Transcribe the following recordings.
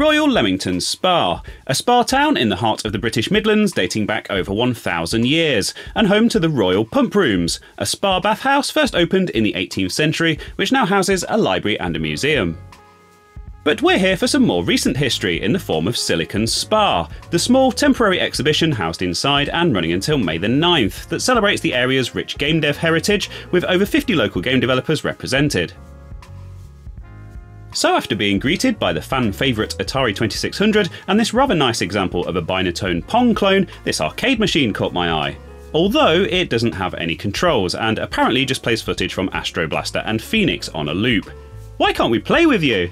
Royal Leamington Spa, a spa town in the heart of the British Midlands dating back over 1,000 years, and home to the Royal Pump Rooms, a spa bathhouse first opened in the 18th century, which now houses a library and a museum. But we're here for some more recent history in the form of Silicon Spa, the small temporary exhibition housed inside and running until May the 9th that celebrates the area's rich game dev heritage with over 50 local game developers represented. So after being greeted by the fan favourite Atari 2600 and this rather nice example of a Binatone Pong clone, this arcade machine caught my eye. Although it doesn't have any controls and apparently just plays footage from Astro Blaster and Phoenix on a loop. Why can't we play with you?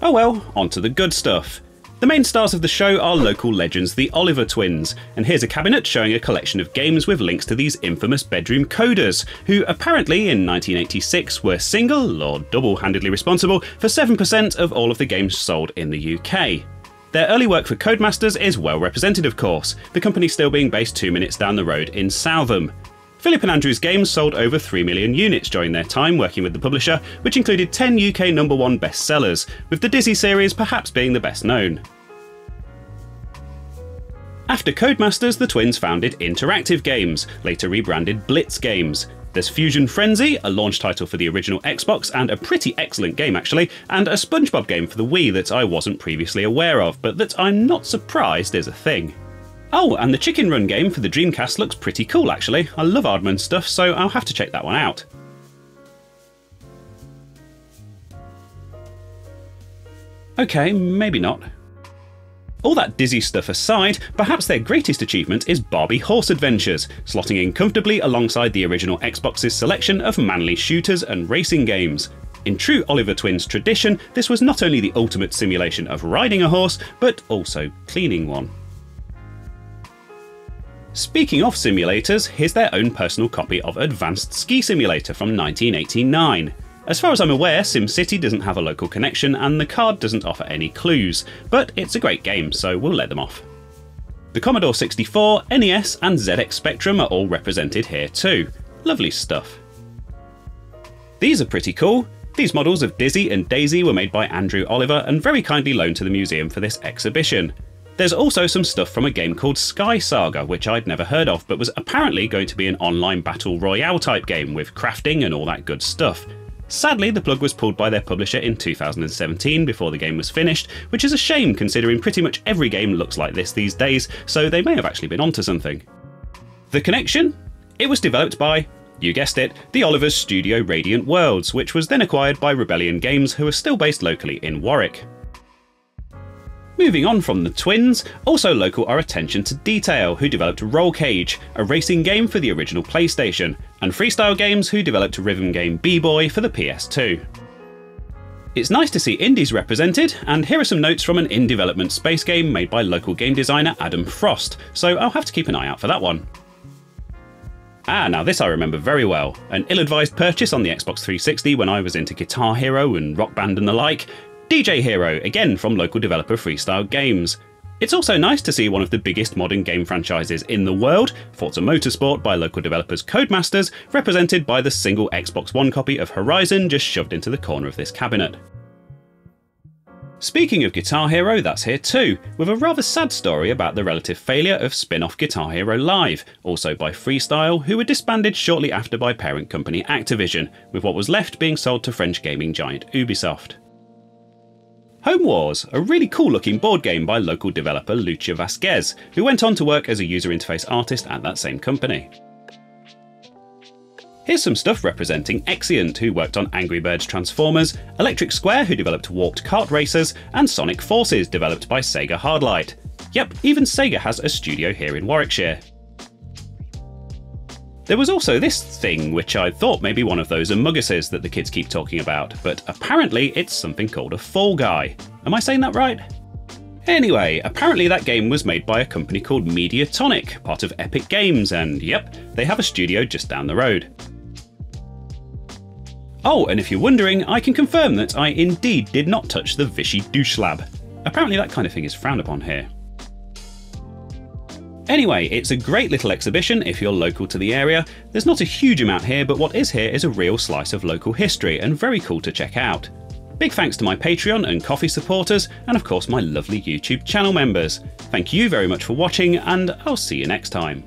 Oh well, on to the good stuff. The main stars of the show are local legends, the Oliver twins, and here's a cabinet showing a collection of games with links to these infamous bedroom coders, who apparently in 1986 were single or double handedly responsible for 7% of all of the games sold in the UK. Their early work for Codemasters is well represented, of course, the company still being based two minutes down the road in Southam. Philip and Andrew's games sold over 3 million units during their time working with the publisher, which included 10 UK number one bestsellers, with the Dizzy series perhaps being the best known. After Codemasters, the twins founded Interactive Games, later rebranded Blitz Games. There's Fusion Frenzy, a launch title for the original Xbox and a pretty excellent game actually, and a SpongeBob game for the Wii that I wasn't previously aware of, but that I'm not surprised is a thing. Oh, and the Chicken Run game for the Dreamcast looks pretty cool actually. I love Aardman stuff, so I'll have to check that one out. Okay, maybe not. All that dizzy stuff aside, perhaps their greatest achievement is Barbie Horse Adventures, slotting in comfortably alongside the original Xbox's selection of manly shooters and racing games. In true Oliver Twins tradition, this was not only the ultimate simulation of riding a horse, but also cleaning one. Speaking of simulators, here's their own personal copy of Advanced Ski Simulator from 1989. As far as I'm aware, SimCity doesn't have a local connection and the card doesn't offer any clues, but it's a great game, so we'll let them off. The Commodore 64, NES, and ZX Spectrum are all represented here too. Lovely stuff. These are pretty cool. These models of Dizzy and Daisy were made by Andrew Oliver and very kindly loaned to the museum for this exhibition. There's also some stuff from a game called Sky Saga, which I'd never heard of, but was apparently going to be an online battle royale type game with crafting and all that good stuff. Sadly, the plug was pulled by their publisher in 2017 before the game was finished, which is a shame considering pretty much every game looks like this these days, so they may have actually been onto something. The Connection? It was developed by, you guessed it, the Oliver's studio Radiant Worlds, which was then acquired by Rebellion Games, who are still based locally in Warwick. Moving on from the twins, also local are Attention to Detail, who developed Rollcage, a racing game for the original PlayStation, and Freestyle Games, who developed rhythm game B-Boy for the PS2. It's nice to see indies represented, and here are some notes from an in development space game made by local game designer Adam Frost, so I'll have to keep an eye out for that one. Ah, now this I remember very well. An ill advised purchase on the Xbox 360 when I was into Guitar Hero and Rock Band and the like, DJ Hero, again from local developer Freestyle Games. It's also nice to see one of the biggest modern game franchises in the world, Forza Motorsport by local developers Codemasters, represented by the single Xbox One copy of Horizon just shoved into the corner of this cabinet. Speaking of Guitar Hero, that's here too, with a rather sad story about the relative failure of spin off Guitar Hero Live, also by Freestyle, who were disbanded shortly after by parent company Activision, with what was left being sold to French gaming giant Ubisoft. Home Wars, a really cool looking board game by local developer Lucha Vasquez, who went on to work as a user interface artist at that same company. Here's some stuff representing Exient, who worked on Angry Birds Transformers, Electric Square, who developed Warped Kart Racers, and Sonic Forces, developed by Sega Hardlight. Yep, even Sega has a studio here in Warwickshire. There was also this thing, which I thought may be one of those Amoguses that the kids keep talking about, but apparently it's something called a Fall Guy. Am I saying that right? Anyway, apparently that game was made by a company called Mediatonic, part of Epic Games, and yep, they have a studio just down the road. Oh, and if you're wondering, I can confirm that I indeed did not touch the Vichy douche lab. Apparently that kind of thing is frowned upon here. Anyway, it's a great little exhibition if you're local to the area. There's not a huge amount here, but what is here is a real slice of local history and very cool to check out. Big thanks to my Patreon and Ko-fi supporters, and of course my lovely YouTube channel members. Thank you very much for watching, and I'll see you next time.